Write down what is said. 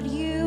but you